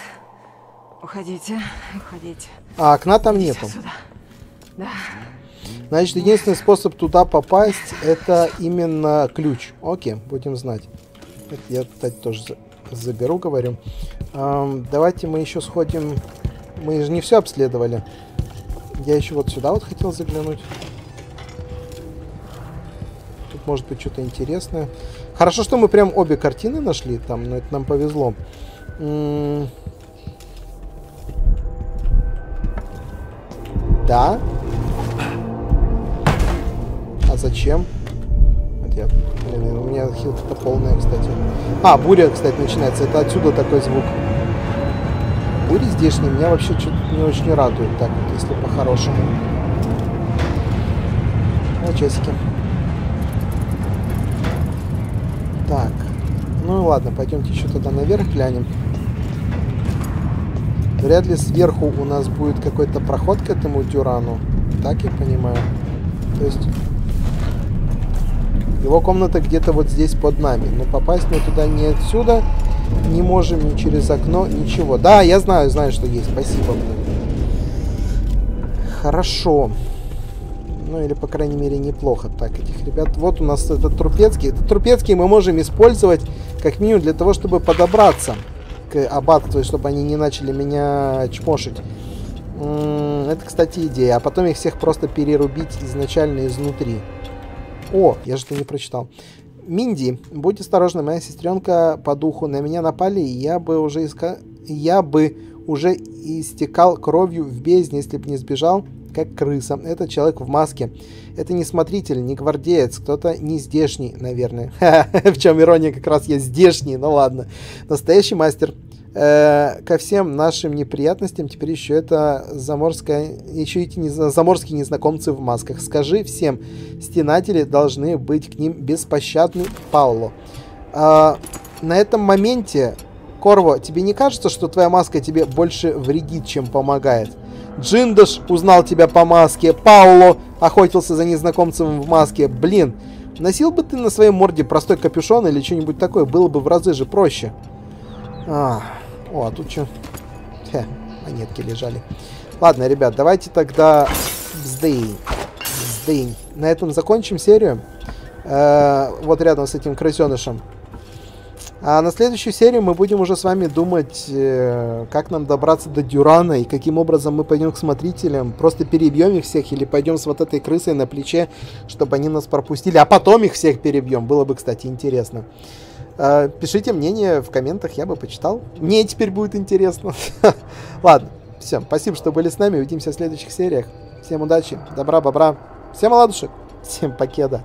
Уходите, уходите. А окна там нету. Сюда. Да. Значит, единственный способ туда попасть, это именно ключ. Окей, будем знать. Это Я, кстати, тоже за- заберу, говорю. Ам, давайте мы еще сходим... Мы же не все обследовали. Я еще вот сюда вот хотел заглянуть. Тут может быть что-то интересное. Хорошо, что мы прям обе картины нашли там, но это нам повезло. М, Да. А зачем? Вот я, блин, у меня хилка-то полная, кстати. А, буря, кстати, начинается. Это отсюда такой звук. Бури здешние меня вообще что-то не очень радует, так вот, если по-хорошему. О, часики. Так. Ну ладно, пойдемте еще тогда наверх глянем. Вряд ли сверху у нас будет какой-то проход к этому дюрану. Так я понимаю. То есть его комната где-то вот здесь под нами. Но попасть мы туда не отсюда не можем, ни через окно, ничего. Да, я знаю, знаю, что есть. Спасибо. Хорошо. Ну, или, по крайней мере, неплохо. Так, этих ребят... Вот у нас этот Трупецкий. Этот Трупецкий мы можем использовать, как минимум, для того, чтобы подобраться к аббатству, чтобы они не начали меня чмошить. Это, кстати, идея. А потом их всех просто перерубить изначально изнутри. О, я же это не прочитал. Минди, будь осторожна, моя сестренка по духу. На меня напали, и я бы уже иска... я бы уже истекал кровью в бездне, если бы не сбежал, как крыса. Это человек в маске. Это не смотритель, не гвардеец, кто-то не здешний, наверное. В чем ирония как раз я здешний, ну ладно. Настоящий мастер. Э, ко всем нашим неприятностям теперь еще это заморская, еще эти заморские незнакомцы в масках. Скажи всем, стенатели должны быть к ним беспощадны, Пауло. А, на этом моменте, Корво, тебе не кажется, что твоя маска тебе больше вредит, чем помогает? Джиндаш узнал тебя по маске, Пауло охотился за незнакомцем в маске. Блин, носил бы ты на своей морде простой капюшон или что-нибудь такое, было бы в разы же проще. А, о, а тут что? Хе, монетки лежали. Ладно, ребят, давайте тогда вздынь. Вздынь. На этом закончим серию. Э, вот рядом с этим крысенышем. А на следующую серию мы будем уже с вами думать, э, как нам добраться до Дюрана и каким образом мы пойдем к смотрителям. Просто перебьем их всех или пойдем с вот этой крысой на плече, чтобы они нас пропустили, а потом их всех перебьем. Было бы, кстати, интересно. Э, Пишите мнение в комментах, я бы почитал. Мне теперь будет интересно. Ладно, все, спасибо, что были с нами. Увидимся в следующих сериях. Всем удачи, добра, бобра. Всем оладушек, всем покеда.